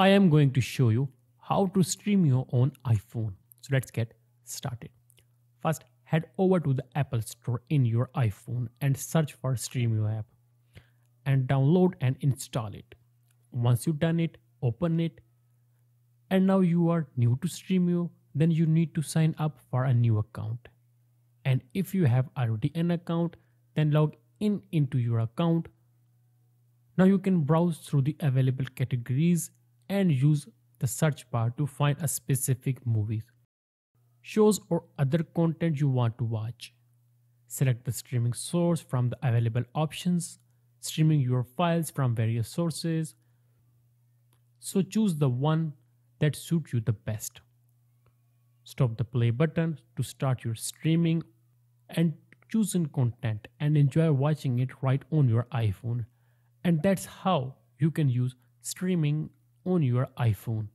I am going to show you how to Stremio on iPhone. So let's get started. First, head over to the Apple Store in your iPhone and search for Stremio app and download and install it. Once you've done it, open it. And now you are new to Stremio, then you need to sign up for a new account. And if you have already an account, then log in into your account. Now you can browse through the available categories and use the search bar to find a specific movie, shows or other content you want to watch. Select the streaming source from the available options, streaming your files from various sources. So choose the one that suits you the best. Stop the play button to start your Stremio and choose in content and enjoy watching it right on your iPhone. And that's how you can use streaming on your iPhone.